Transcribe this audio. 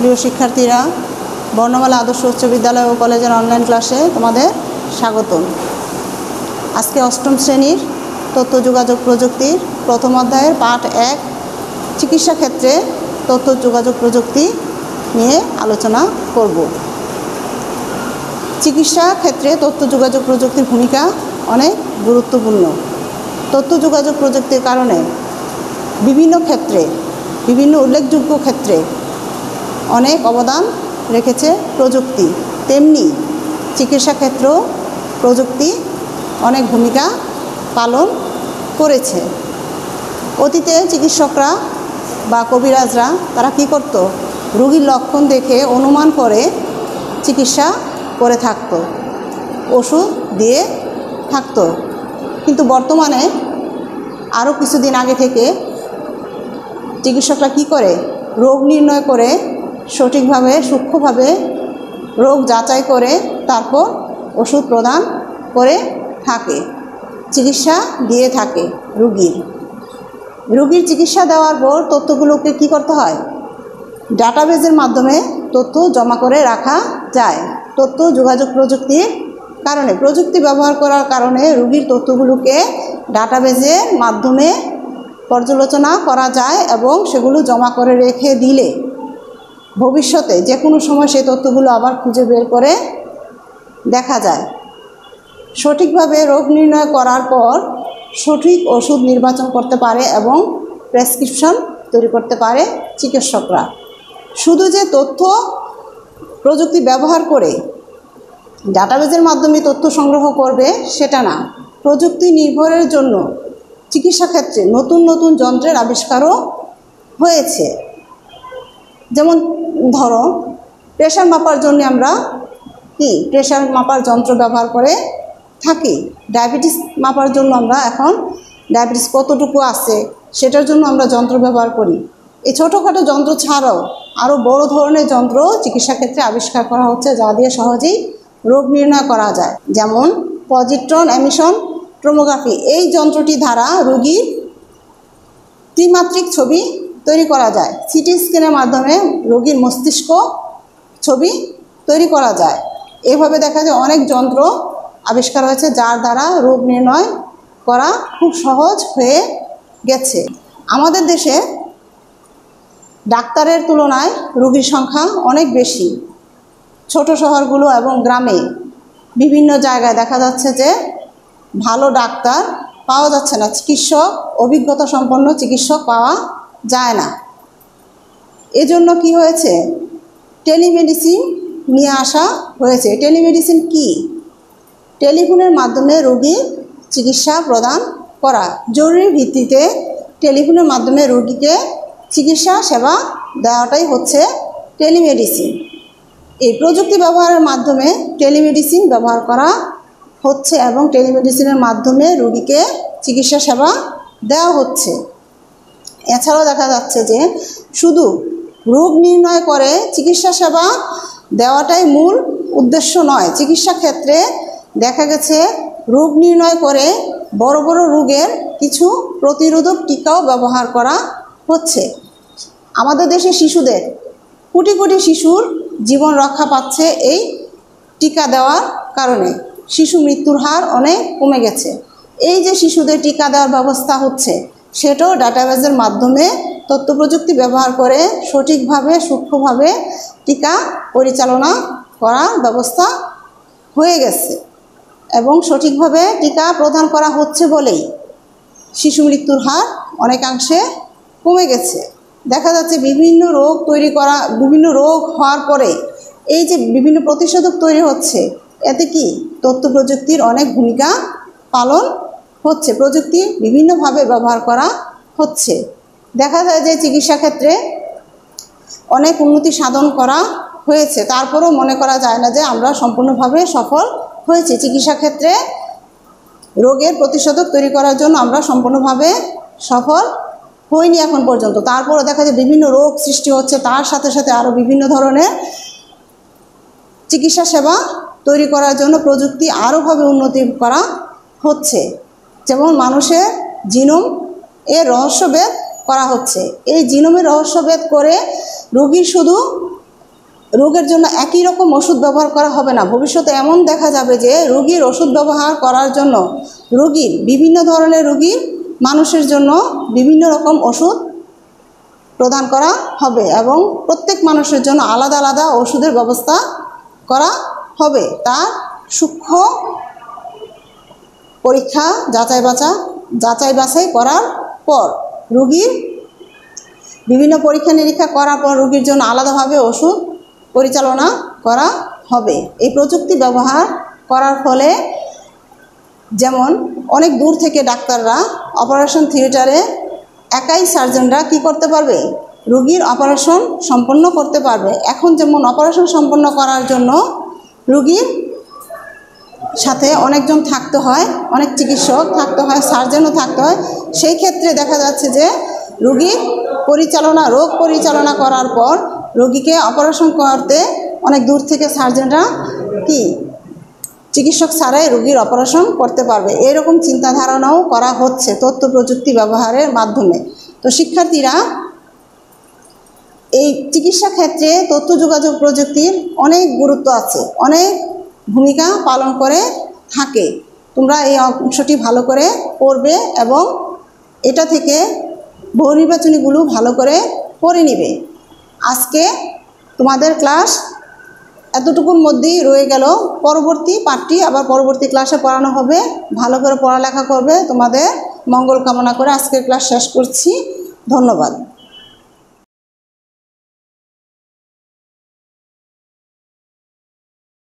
প্রিয় শিক্ষার্থীরা, বর্ণমালা আদর্শ উচ্চ বিদ্যালয় ও কলেজের অনলাইন ক্লাসে তোমাদের স্বাগতম। আজকে অষ্টম শ্রেণির তথ্য যোগাযোগ প্রযুক্তির প্রথম অধ্যায়ের পাঠ এক, চিকিৎসা ক্ষেত্রে তথ্য যোগাযোগ প্রযুক্তি নিয়ে আলোচনা করব। চিকিৎসা ক্ষেত্রে তথ্য যোগাযোগ প্রযুক্তির ভূমিকা অনেক গুরুত্বপূর্ণ। তথ্য যোগাযোগ প্রযুক্তির কারণে বিভিন্ন ক্ষেত্রে, বিভিন্ন উল্লেখযোগ্য ক্ষেত্রে অনেক অবদান রেখেছে প্রযুক্তি। তেমনি চিকিৎসা ক্ষেত্রেও প্রযুক্তি অনেক ভূমিকা পালন করেছে। অতীতে চিকিৎসকরা বা কবিরাজরা তারা কি করত? রোগীর লক্ষণ দেখে অনুমান করে চিকিৎসা করে থাকতো, ওষুধ দিয়ে থাকত। কিন্তু বর্তমানে আরও কিছুদিন আগে থেকে চিকিৎসকরা কি করে? রোগ নির্ণয় করে সঠিকভাবে, সূক্ষ্মভাবে রোগ যাচাই করে তারপর ওষুধ প্রদান করে থাকে, চিকিৎসা দিয়ে থাকে রুগীর। রুগীর চিকিৎসা দেওয়ার পর তথ্যগুলোকে কি করতে হয়? ডাটাবেজের মাধ্যমে তথ্য জমা করে রাখা যায়। তথ্য, যোগাযোগ প্রযুক্তির কারণে, প্রযুক্তি ব্যবহার করার কারণে রুগীর তথ্যগুলোকে ডাটাবেজের মাধ্যমে পর্যালোচনা করা যায় এবং সেগুলো জমা করে রেখে দিলে ভবিষ্যতে যে কোনো সময় সেই তথ্যগুলো আবার খুঁজে বের করে দেখা যায়। সঠিকভাবে রোগ নির্ণয় করার পর সঠিক ওষুধ নির্বাচন করতে পারে এবং প্রেসক্রিপশন তৈরি করতে পারে চিকিৎসকরা। শুধু যে তথ্য প্রযুক্তি ব্যবহার করে ডাটাবেজের মাধ্যমে তথ্য সংগ্রহ করবে সেটা না। প্রযুক্তি নির্ভরের জন্য চিকিৎসা ক্ষেত্রে নতুন নতুন যন্ত্রের আবিষ্কারও হয়েছে। যেমন ধরো প্রেশার মাপার জন্য আমরা কি? প্রেশার মাপার যন্ত্র ব্যবহার করে থাকি। ডায়াবেটিস মাপার জন্য আমরা এখন ডায়াবেটিস কতটুকু আছে সেটার জন্য আমরা যন্ত্র ব্যবহার করি। এই ছোটোখাটো যন্ত্র ছাড়াও আরও বড় ধরনের যন্ত্র চিকিৎসা ক্ষেত্রে আবিষ্কার করা হচ্ছে, যা দিয়ে সহজেই রোগ নির্ণয় করা যায়। যেমন পজিট্রন এমিশন ট্রোমোগ্রাফি এই যন্ত্রটি দ্বারা রোগীর ত্রিমাত্রিক ছবি তৈরি করা যায়। সিটি স্ক্যানের মাধ্যমে রোগীর মস্তিষ্ক ছবি তৈরি করা যায়। এভাবে দেখা যায় অনেক যন্ত্র আবিষ্কার হয়েছে যার দ্বারা রোগ নির্ণয় করা খুব সহজ হয়ে গেছে। আমাদের দেশে ডাক্তারের তুলনায় রোগীর সংখ্যা অনেক বেশি। ছোট শহরগুলো এবং গ্রামে বিভিন্ন জায়গায় দেখা যাচ্ছে যে ভালো ডাক্তার পাওয়া যাচ্ছে না। চিকিৎসক, অভিজ্ঞতা সম্পন্ন চিকিৎসক পাওয়া যায় না। এজন্য কি হয়েছে? টেলিমেডিসিন নিয়ে আসা হয়েছে। টেলিমেডিসিন কি? টেলিফোনের মাধ্যমে রোগীর চিকিৎসা প্রদান করা। জরুরি ভিত্তিতে টেলিফোনের মাধ্যমে রোগীকে চিকিৎসা সেবা দেওয়াটাই হচ্ছে টেলিমেডিসিন। এই প্রযুক্তি ব্যবহারের মাধ্যমে টেলিমেডিসিন ব্যবহার করা হচ্ছে এবং টেলিমেডিসিনের মাধ্যমে রোগীকে চিকিৎসা সেবা দেওয়া হচ্ছে। এছাড়াও দেখা যাচ্ছে যে শুধু রোগ নির্ণয় করে চিকিৎসা সেবা দেওয়াটাই মূল উদ্দেশ্য নয়। চিকিৎসা ক্ষেত্রে দেখা গেছে রোগ নির্ণয় করে বড় বড় রোগের কিছু প্রতিরোধক টিকাও ব্যবহার করা হচ্ছে। আমাদের দেশে শিশুদের, কোটি কোটি শিশুর জীবন রক্ষা পাচ্ছে এই টিকা দেওয়ার কারণে। শিশু মৃত্যুর হার অনেক কমে গেছে। এই যে শিশুদের টিকা দেওয়ার ব্যবস্থা হচ্ছে সেটাও ডাটাবেজের মাধ্যমে তথ্য প্রযুক্তি ব্যবহার করে সঠিকভাবে, সূক্ষ্মভাবে টিকা পরিচালনা করার ব্যবস্থা হয়ে গেছে এবং সঠিকভাবে টিকা প্রদান করা হচ্ছে বলেই শিশু মৃত্যুর হার অনেকাংশে কমে গেছে। দেখা যাচ্ছে বিভিন্ন রোগ তৈরি করা, বিভিন্ন রোগ হওয়ার পরে এই যে বিভিন্ন প্রতিষেধক তৈরি হচ্ছে, এতে কি তথ্য প্রযুক্তির অনেক ভূমিকা পালন হচ্ছে, প্রযুক্তি বিভিন্নভাবে ব্যবহার করা হচ্ছে। দেখা যায় যে চিকিৎসা ক্ষেত্রে অনেক উন্নতি সাধন করা হয়েছে, তারপরেও মনে করা যায় না যে আমরা সম্পূর্ণভাবে সফল হয়েছি। চিকিৎসা ক্ষেত্রে রোগের প্রতিষেধক তৈরি করার জন্য আমরা সম্পূর্ণভাবে সফল হইনি এখন পর্যন্ত। তারপরে দেখা যায় বিভিন্ন রোগ সৃষ্টি হচ্ছে, তার সাথে সাথে আরও বিভিন্ন ধরনের চিকিৎসা সেবা তৈরি করার জন্য প্রযুক্তি আরোভাবে উন্নতি করা হচ্ছে। যেমন মানুষের জিনোম এর রহস্যভেদ করা হচ্ছে। এই জিনোমের রহস্যভেদ করে রোগীর শুধু রোগের জন্য একই রকম ওষুধ ব্যবহার করা হবে না। ভবিষ্যতে এমন দেখা যাবে যে রোগীর ওষুধ ব্যবহার করার জন্য রোগীর বিভিন্ন ধরনের রোগীর মানুষের জন্য বিভিন্ন রকম ওষুধ প্রদান করা হবে এবং প্রত্যেক মানুষের জন্য আলাদা আলাদা ওষুধের ব্যবস্থা করা হবে। তার সূক্ষ্ম পরীক্ষা, যাচাই বাছা যাচাই বাছাই করার পর রুগীর বিভিন্ন পরীক্ষা নিরীক্ষা করার পর রুগীর জন্য আলাদাভাবে ওষুধ পরিচালনা করা হবে। এই প্রযুক্তি ব্যবহার করার ফলে যেমন অনেক দূর থেকে ডাক্তাররা অপারেশন থিয়েটারে একাই সার্জনরা কি করতে পারবে? রুগীর অপারেশন সম্পন্ন করতে পারবে। এখন যেমন অপারেশন সম্পন্ন করার জন্য রুগীর সাথে অনেকজন থাকতে হয়, অনেক চিকিৎসক থাকতে হয়, সার্জনও থাকতে হয়। সেই ক্ষেত্রে দেখা যাচ্ছে যে রুগীর পরিচালনা, রোগ পরিচালনা করার পর রোগীকে অপারেশন করতে অনেক দূর থেকে সার্জনরা কি? চিকিৎসক ছাড়াই রোগীর অপারেশন করতে পারবে। এরকম চিন্তাধারণাও করা হচ্ছে তথ্য প্রযুক্তি ব্যবহারের মাধ্যমে। তো শিক্ষার্থীরা, এই চিকিৎসা ক্ষেত্রে তথ্য যোগাযোগ প্রযুক্তির অনেক গুরুত্ব আছে। অনেক ভূমিকা পালন করে থাকে। তোমরা এই অংশটি ভালো করে পড়বে এবং এটা থেকে বহু নির্বাচনীগুলো ভালো করে পড়ে নিবে। আজকে তোমাদের ক্লাস এতটুকুর মধ্যেই রয়ে গেল। পরবর্তী পাঠটি আবার পরবর্তী ক্লাসে পড়ানো হবে। ভালো করে পড়ালেখা করবে। তোমাদের মঙ্গল কামনা করে আজকের ক্লাস শেষ করছি। ধন্যবাদ।